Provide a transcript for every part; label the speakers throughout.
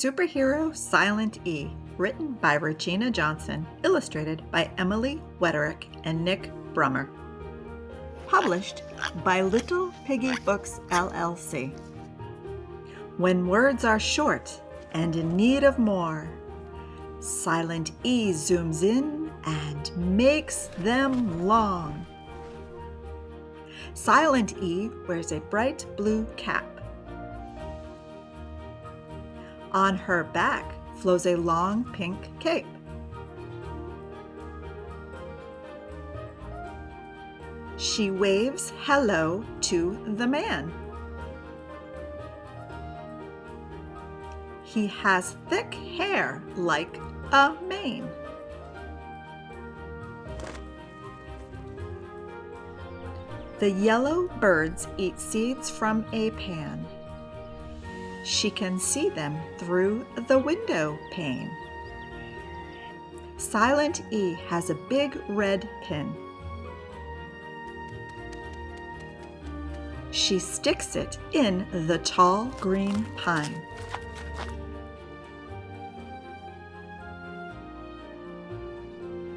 Speaker 1: Superhero Silent E, written by Regina Johnson, illustrated by Emily Wetterich and Nick Brummer. Published by Little Piggy Books LLC. When words are short and in need of more, Silent E zooms in and makes them long. Silent E wears a bright blue cap. On her back flows a long pink cape. She waves hello to the man. He has thick hair like a mane. The yellow birds eat seeds from a pan. She can see them through the window pane. Silent E has a big red pin. She sticks it in the tall green pine.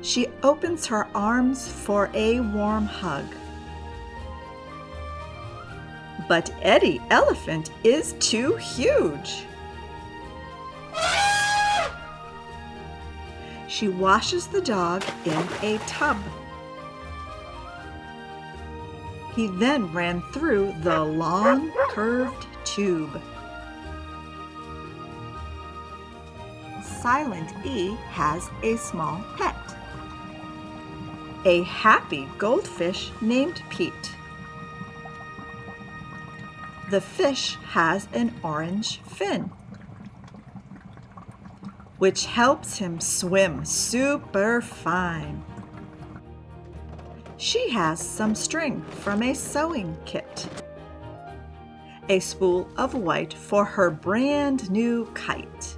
Speaker 1: She opens her arms for a warm hug. But Eddie Elephant is too huge. She washes the dog in a tub. He then ran through the long curved tube. Silent E has a small pet a happy goldfish named Pete. The fish has an orange fin, which helps him swim super fine. She has some string from a sewing kit, a spool of white for her brand new kite.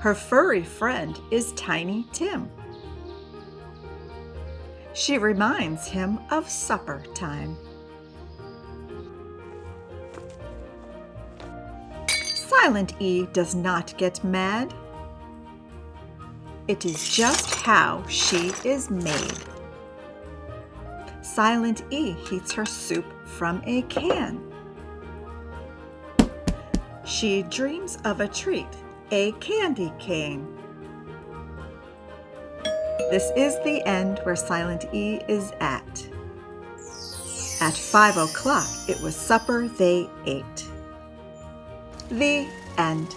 Speaker 1: Her furry friend is Tiny Tim. She reminds him of supper time. Silent E does not get mad. It is just how she is made. Silent E heats her soup from a can. She dreams of a treat, a candy cane. This is the end where Silent E is at. At five o'clock, it was supper they ate. The end.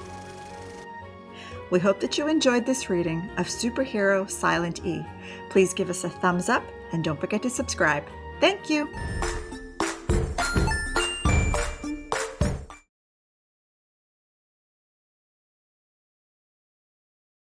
Speaker 1: We hope that you enjoyed this reading of Superhero Silent E. Please give us a thumbs up and don't forget to subscribe. Thank you.